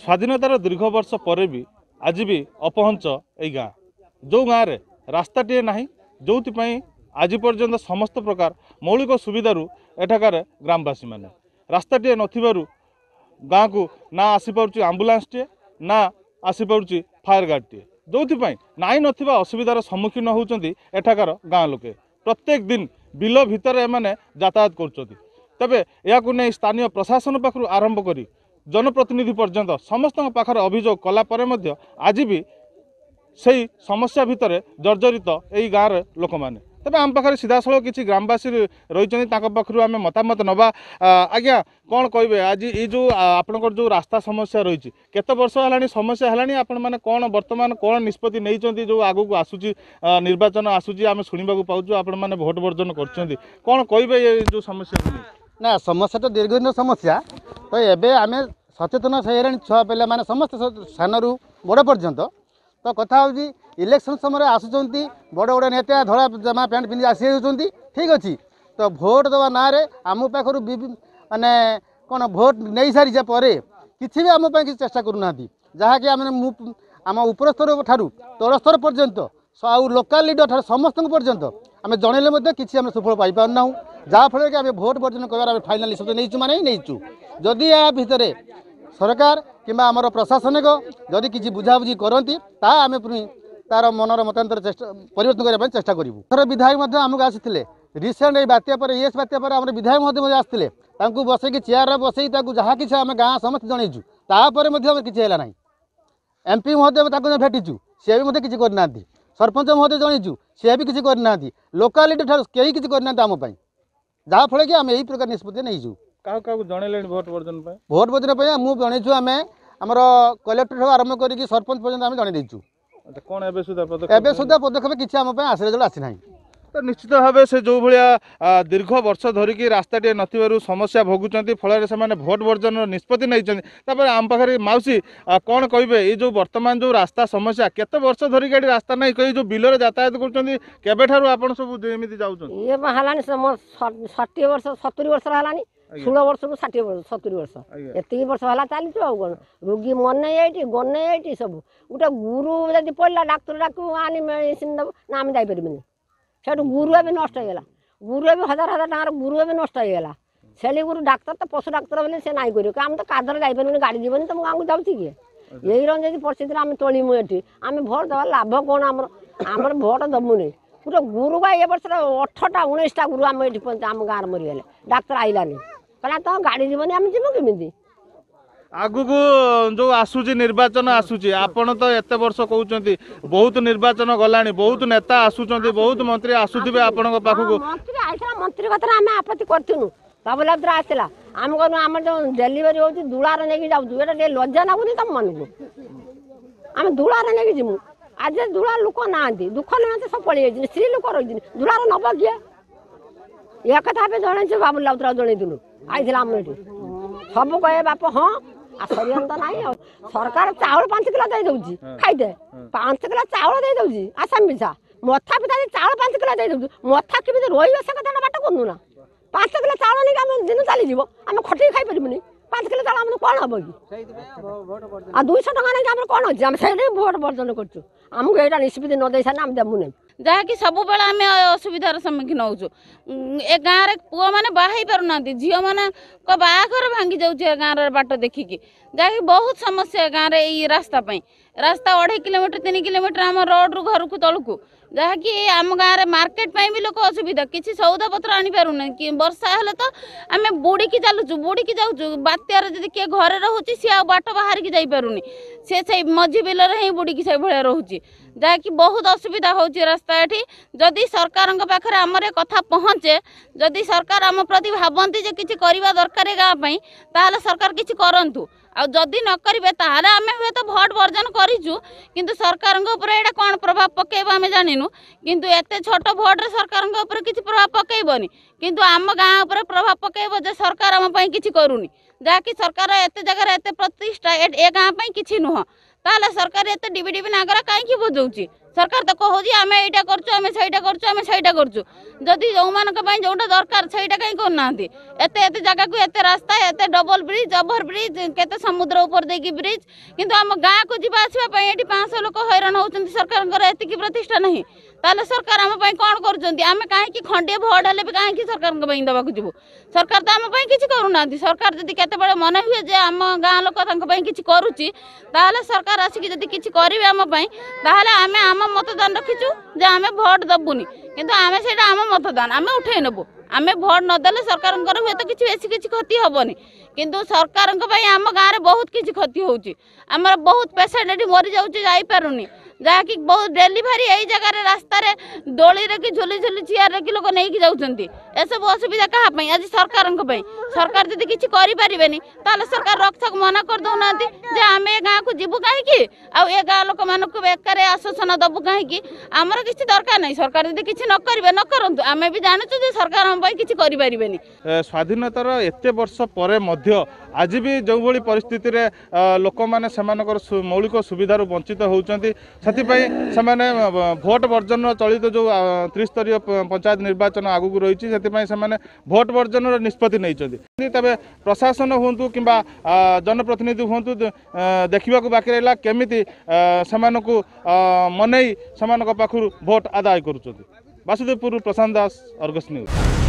ସ୍ୱାଧୀନତାର ଦୀର୍ଘ ବର୍ଷ ପରେ ବି ଆଜି ବି ଅପହଞ୍ଚ ଏଇ ଗାଁ ଯେଉଁ ଗାଁରେ ରାସ୍ତାଟିଏ ନାହିଁ ଯେଉଁଥିପାଇଁ ଆଜି ପର୍ଯ୍ୟନ୍ତ ସମସ୍ତ ପ୍ରକାର ମୌଳିକ ସୁବିଧାରୁ ଏଠାକାର ଗ୍ରାମବାସୀମାନେ ରାସ୍ତାଟିଏ ନଥିବାରୁ ଗାଁକୁ ନା ଆସିପାରୁଛି ଆମ୍ବୁଲାନ୍ସଟିଏ ନା ଆସିପାରୁଛି ଫାୟାର ଗାର୍ଡ଼ଟିଏ ଯେଉଁଥିପାଇଁ ନାହିଁ ନଥିବା ଅସୁବିଧାର ସମ୍ମୁଖୀନ ହେଉଛନ୍ତି ଏଠାକାର ଗାଁ ଲୋକେ ପ୍ରତ୍ୟେକ ଦିନ ବିଲ ଭିତରେ ଏମାନେ ଯାତାୟାତ କରୁଛନ୍ତି ତେବେ ଏହାକୁ ନେଇ ସ୍ଥାନୀୟ ପ୍ରଶାସନ ପାଖରୁ ଆରମ୍ଭ କରି ଜନପ୍ରତିନିଧି ପର୍ଯ୍ୟନ୍ତ ସମସ୍ତଙ୍କ ପାଖରେ ଅଭିଯୋଗ କଲାପରେ ମଧ୍ୟ ଆଜି ବି ସେଇ ସମସ୍ୟା ଭିତରେ ଜର୍ଜରିତ ଏଇ ଗାଁର ଲୋକମାନେ ତେବେ ଆମ ପାଖରେ ସିଧାସଳଖ କିଛି ଗ୍ରାମବାସୀ ରହିଛନ୍ତି ତାଙ୍କ ପାଖରୁ ଆମେ ମତାମତ ନେବା ଆଜ୍ଞା କ'ଣ କହିବେ ଆଜି ଏଇ ଯେଉଁ ଆପଣଙ୍କର ଯେଉଁ ରାସ୍ତା ସମସ୍ୟା ରହିଛି କେତେ ବର୍ଷ ହେଲାଣି ସମସ୍ୟା ହେଲାଣି ଆପଣମାନେ କ'ଣ ବର୍ତ୍ତମାନ କ'ଣ ନିଷ୍ପତ୍ତି ନେଇଛନ୍ତି ଯେଉଁ ଆଗକୁ ଆସୁଛି ନିର୍ବାଚନ ଆସୁଛି ଆମେ ଶୁଣିବାକୁ ପାଉଛୁ ଆପଣମାନେ ଭୋଟ୍ ବର୍ଜନ କରୁଛନ୍ତି କ'ଣ କହିବେ ଏ ଯେଉଁ ସମସ୍ୟା ନା ସମସ୍ୟା ତ ଦୀର୍ଘଦିନ ସମସ୍ୟା ତ ଏବେ ଆମେ ସଚେତନ ହେଇଗଲେଣି ଛୁଆ ପିଲାମାନେ ସମସ୍ତେ ସାନରୁ ବଡ଼ ପର୍ଯ୍ୟନ୍ତ ତ କଥା ହେଉଛି ଇଲେକ୍ସନ୍ ସମୟରେ ଆସୁଛନ୍ତି ବଡ଼ ବଡ଼ ନେତା ଧଳା ଜାମା ପ୍ୟାଣ୍ଟ ପିନ୍ଧି ଆସି ଆସିଯାଉଛନ୍ତି ଠିକ୍ ଅଛି ତ ଭୋଟ୍ ଦେବା ନାଁରେ ଆମ ପାଖରୁ ମାନେ କ'ଣ ଭୋଟ୍ ନେଇସାରିବା ପରେ କିଛି ବି ଆମ ପାଇଁ କିଛି ଚେଷ୍ଟା କରୁନାହାନ୍ତି ଯାହାକି ଆମେ ମୁଁ ଆମ ଉପର ସ୍ତର ଠାରୁ ତଳ ପର୍ଯ୍ୟନ୍ତ ଆଉ ଲୋକାଲ୍ ଲିଡର୍ ଠାରୁ ସମସ୍ତଙ୍କ ପର୍ଯ୍ୟନ୍ତ ଆମେ ଜଣେଇଲେ ମଧ୍ୟ କିଛି ଆମେ ସୁଫଳ ପାଇପାରୁନାହୁଁ ଯାହାଫଳରେ କି ଆମେ ଭୋଟ୍ ବର୍ଜନ କରିବାର ଆମେ ଫାଇନାଲ୍ ନିଷ୍ପତ୍ତି ନେଇଛୁ ମାନେ ହିଁ ନେଇଛୁ ଯଦି ଏହା ଭିତରେ सरकार किंवा प्रशासनिक जदि किसी बुझाबुझी करती आम पुणी तार मनर मतांतर चेस्ट पर चेषा करूँ थोड़े विधायक आमुक आसते रिसेंट यत्यापर इस बात्यापर आम विधायक आसते कि चेयर बसई जहाँ किसी आम गाँ समस्त जनईचु तापर मैं किसी है ना एम पी महोदय भेटीचु सी भी किसी करना सरपंच महोदय जनईचु सी भी किसी करना लोकालीटी ठार कहीं किसी करना आमपाई जहाँफल कि आम यही प्रकार निष्पत्ति नहींचु କାହାକୁ କାହାକୁ ଜଣେଇଲେଣି ଭୋଟ ବର୍ଜନ ପାଇଁ ଭୋଟ ବର୍ଜନ ପାଇଁ ମୁଁ ଜଣେଇଛୁ ଆମେ ଆମର କଲେକ୍ଟରଠୁ ଆରମ୍ଭ କରିକି ସରପଞ୍ଚ ପର୍ଯ୍ୟନ୍ତ ଆମେ ଜଣେଇ ଦେଇଛୁ କ'ଣ ଏବେ ସୁଦ୍ଧା ପଦକ୍ଷେପ ଏବେ ସୁଦ୍ଧା ପଦକ୍ଷେପ କିଛି ଆମ ପାଇଁ ଆସିଲା ଜଳ ଆସିନାହିଁ ତ ନିଶ୍ଚିତ ଭାବେ ସେ ଯେଉଁଭଳିଆ ଦୀର୍ଘ ବର୍ଷ ଧରିକି ରାସ୍ତାଟିଏ ନଥିବାରୁ ସମସ୍ୟା ଭୋଗୁଛନ୍ତି ଫଳରେ ସେମାନେ ଭୋଟ ବର୍ଜନର ନିଷ୍ପତ୍ତି ନେଇଛନ୍ତି ତାପରେ ଆମ ପାଖରେ ମାଉସୀ କ'ଣ କହିବେ ଏଇ ଯେଉଁ ବର୍ତ୍ତମାନ ଯେଉଁ ରାସ୍ତା ସମସ୍ୟା କେତେ ବର୍ଷ ଧରିକି ଏଠି ରାସ୍ତା ନାହିଁ କହି ଯେଉଁ ବିଲରେ ଯାତାୟାତ କରୁଛନ୍ତି କେବେଠାରୁ ଆପଣ ସବୁ ଏମିତି ଯାଉଛନ୍ତି ଇଏ ହେଲାଣି ଷାଠିଏ ବର୍ଷ ସତୁରି ବର୍ଷର ହେଲାଣି ষোল বর্ষରୁ ଷାଠିଏ ବର୍ଷ ସତୁରି ବର୍ଷ ଏତିକି ବର୍ଷ ହେଲା ଚାଲିଛୁ ଆଉ କ'ଣ ରୋଗୀ ମନେ ଏଇଠି ଗନେ ଏଇଠି ସବୁ ଗୋଟେ ଗୁରୁ ଯଦି ପଡ଼ିଲା ଡାକ୍ତର ଡାକୁ ଆଣି ମେଡ଼ିସିନ୍ ଦେବ ନା ଆମେ ଯାଇପାରିବୁନି ସେଠୁ ଗୁରୁ ଏବେ ନଷ୍ଟ ହେଇଗଲା ଗୁରୁ ଏବେ ହଜାର ହଜାର ଟଙ୍କାର ଗୁରୁ ଏବେ ନଷ୍ଟ ହେଇଗଲା ଛେଳି ଗୁରୁ ଡାକ୍ତର ତ ପଶୁ ଡାକ୍ତର ବୋଲି ସେ ନାଇଁ କରିବ ଆମେ ତ କାଦରେ ଯାଇପାରିବୁନି ଗାଡ଼ି ଯିବନି ତମ ଗାଁକୁ ଯାଉଛି କିଏ ଏଇ ରଞ୍ଜ ଯଦି ପରିସ୍ଥିତିରେ ଆମେ ତୋଳିମୁ ଏଠି ଆମେ ଭୋଟ୍ ଦେବା ଲାଭ କ'ଣ ଆମର ଆମର ଭୋଟ୍ ଦେବୁନି ଗୋଟେ ଗୁରୁବା ଏ ବର୍ଷର ଅଠରଟା ଉଣେଇଶଟା ଗୁରୁ ଆମ ଏଠି ଆମ ଗାଁରେ ମରିଗଲେ ଡାକ୍ତର ଆଇଲାନି କହିଲା ତ ଗାଡ଼ି ଯିବନି ଆମେ ଯିବୁ କେମିତି ଆଗକୁ ଯେଉଁ ଆସୁଛି ନିର୍ବାଚନ ଆସୁଛି ଆପଣ ତ ଏତେ ବର୍ଷ କହୁଛନ୍ତି ବହୁତ ନିର୍ବାଚନ ଗଲାଣି ବହୁତ ନେତା ଆସୁଛନ୍ତି ବହୁତ ମନ୍ତ୍ରୀ ଆସୁଥିବେ ଆପଣଙ୍କ ପାଖକୁ ମନ୍ତ୍ରୀ ଆସିଲା ମନ୍ତ୍ରୀ କଥାରେ ଆମେ ଆପତ୍ତି କରିଥିଲୁ ଧବଲାଭଦ୍ର ଆସିଲା ଆମେ କହିଲୁ ଆମର ଯେଉଁ ଡେଲିଭରି ହେଉଛି ଦୁଳାର ନେଇକି ଯାଉଛୁ ଏଇଟା ଟିକେ ଲଜ୍ଜା ଲାଗୁନି ତମ ମନକୁ ଆମେ ଦୁଳାର ନେଇକି ଯିବୁ ଆଜି ଦୁଳା ଲୋକ ନାହାନ୍ତି ଦୁଃଖ ନିମନ୍ତେ ସବୁ ପଳେଇ ଯାଇଛନ୍ତି ସ୍ତ୍ରୀ ଲୋକ ରହିଛନ୍ତି ଦୁଳାର ନବ କିଏ ଏ କଥା ଆମେ ଜଣେଇଛୁ ବାବୁଲାଭଦ୍ର ଜଣେଇଥିଲୁ ଆଇଥିଲା ଆମଠି ସବୁ କହିବେ ବାପ ହଁ ଆଉ ସରିଗଣ ତ ନାହିଁ ଆଉ ସରକାର ଚାଉଳ ପାଞ୍ଚ କିଲୋ ଦେଇଦେଉଛି ଖାଇଦେ ପାଞ୍ଚ କିଲୋ ଚାଉଳ ଦେଇଦେଉଛି ଆସାମ ପିଛା ମଥା ପିଛା ଚାଉଳ ପାଞ୍ଚ କିଲୋ ଦେଇଦେଉଛି ମଥା କେମିତି ରହିବ ସେ କଥାଟା ବାଟ କରୁନୁ ନା ପାଞ୍ଚ କିଲୋ ଚାଉଳ ନେଇକି ଆମ ଦିନ ଚାଲିଯିବ ଆମେ ଖଟିକି ଖାଇପାରିବୁନି ପାଞ୍ଚ କିଲୋ ଚାଉଳ ଆମର କ'ଣ ହେବ କି ଆଉ ଦୁଇଶହ ଟଙ୍କା ନେଇକି ଆମର କ'ଣ ଅଛି ଆମେ ସେଇଠି ଭୋଟ୍ ବର୍ଜନ କରୁଛୁ ଆମକୁ ଏଇଟା ନିଷ୍ପତ୍ତି ନ ଦେଇସାରିଲେ ଆମେ ଦେବୁନି जहाँ कि सब बेल आम असुविधार सम्मुखीन हो गाँव में पुह मैंने बाहरी पार ना झील मान बाहर भांगी जाऊँ गाँव रट देखिकी जहाँकि बहुत समस्या गाँव रही रास्तापी रास्ता अढ़े किलोमीटर तीन किलोमीटर आम रोड रू घर को तल को जहाँकि आम गाँव में मार्केट पर भी लोक असुविधा किसी सौदापत आनी पार ना कि बर्षा हेल्ला तो आम बुड़ी चलुचु बुड़ी जाऊँ बात्यार जी किए घरे रोचे सी आट बाहर की जापार से मझी बिल बुड़ी से भाया रोच जहाँकि बहुत असुविधा हो रास्ता ये जदि सरकार आमर कथा पहुँचे जदि सरकार आम प्रति भावती किसी करवा दरकार गाँवपाई सरकार किसी करतु आदि न करेंगे तेल आम हे तो भोट बर्जन करूँ सरकार कौन प्रभाव पकेबा आम जानू कि छोट भोट्रे सरकार किसी प्रभाव पकेबनी कितु आम गाँव प्रभाव पकेब जो सरकार आमपाई कि जहाँकि सरकार एत जगार एत प्रतिष्ठा ए गाँप किसी नुह ताल सरकार ये डी डी नागर कहीं बुझाऊँच सरकार तो कहूँ आम यहाँ करें सहीटा करें सहीटा करी जो मानी जो दरकार सहीटा कहीं करते जगह को एत रास्ता एत डबल ब्रिज ओभर ब्रिज के समुद्र उपर दे ब्रिज कितना आम गाँ को जी आसपाई पाँच लोक हईराण हो सरकार प्रतिष्ठा नहीं ताले सरकार आम कौन करमें कहीं खंडे भोट हेल्ले भी कहीं सरकार देवाक जब सरकार तो आम कि करूना सरकार जदि के मन हुए जे आम गाँ लोक किसी करुच्चे सरकार आसिक करेंगे आमपाई तेल आम आम मतदान रखीचु जे आम भोट दबुनि कितने से आम मतदान आम उठे नबू आम भोट नदे सरकार हूँ तो किसी बेस किसी क्षति हेनी कि सरकार आम गाँव में बहुत किसी क्षति होमर बहुत पेसेंट ये मरी जाऊँ जापार नहीं ଯାହାକି ବହୁତ ଡେଲିଭରି ଏଇ ଜାଗାରେ ରାସ୍ତାରେ ଦୋଳିରେ କି ଝୁଲି ଝୁଲି ଚେୟାର ରଖି ଲୋକ ନେଇକି ଯାଉଛନ୍ତି ଏସବୁ ଅସୁବିଧା କାହା ପାଇଁ ଆଜି ସରକାରଙ୍କ ପାଇଁ ସରକାର ଯଦି କିଛି କରିପାରିବେନି ତାହେଲେ ସରକାର ରକ୍ଷକ ମନା କରିଦେଉନାହାନ୍ତି ଯେ ଆମେ ଏ ଗାଁକୁ ଯିବୁ କାହିଁକି ଆଉ ଏ ଗାଁ ଲୋକମାନଙ୍କୁ ବେକାରେ ଆଶ୍ୱାସନା ଦେବୁ କାହିଁକି ଆମର କିଛି ଦରକାର ନାହିଁ ସରକାର ଯଦି କିଛି ନ କରିବେ ନ କରନ୍ତୁ ଆମେ ବି ଜାଣୁଛୁ ଯେ ସରକାର ଆମ ପାଇଁ କିଛି କରିପାରିବେନି ସ୍ୱାଧୀନତାର ଏତେ ବର୍ଷ ପରେ ମଧ୍ୟ ଆଜି ବି ଯେଉଁଭଳି ପରିସ୍ଥିତିରେ ଲୋକମାନେ ସେମାନଙ୍କର ମୌଳିକ ସୁବିଧାରୁ ବଞ୍ଚିତ ହେଉଛନ୍ତି ସେଥିପାଇଁ ସେମାନେ ଭୋଟ ବର୍ଜନ ଚଳିତ ଯେଉଁ ତ୍ରିସ୍ତରୀୟ ପଞ୍ଚାୟତ ନିର୍ବାଚନ ଆଗକୁ ରହିଛି ସେଥିପାଇଁ ସେମାନେ ଭୋଟ ବର୍ଜନର ନିଷ୍ପତ୍ତି ନେଇଛନ୍ତି ତେବେ ପ୍ରଶାସନ ହୁଅନ୍ତୁ କିମ୍ବା ଜନପ୍ରତିନିଧି ହୁଅନ୍ତୁ ଦେଖିବାକୁ ବାକି ରହିଲା କେମିତି ସେମାନଙ୍କୁ ମନେଇ ସେମାନଙ୍କ ପାଖରୁ ଭୋଟ ଆଦାୟ କରୁଛନ୍ତି ବାସୁଦେବପୁରରୁ ପ୍ରଶାନ୍ତ ଦାସ ଅର୍ଗସ୍ ନ୍ୟୁଜ୍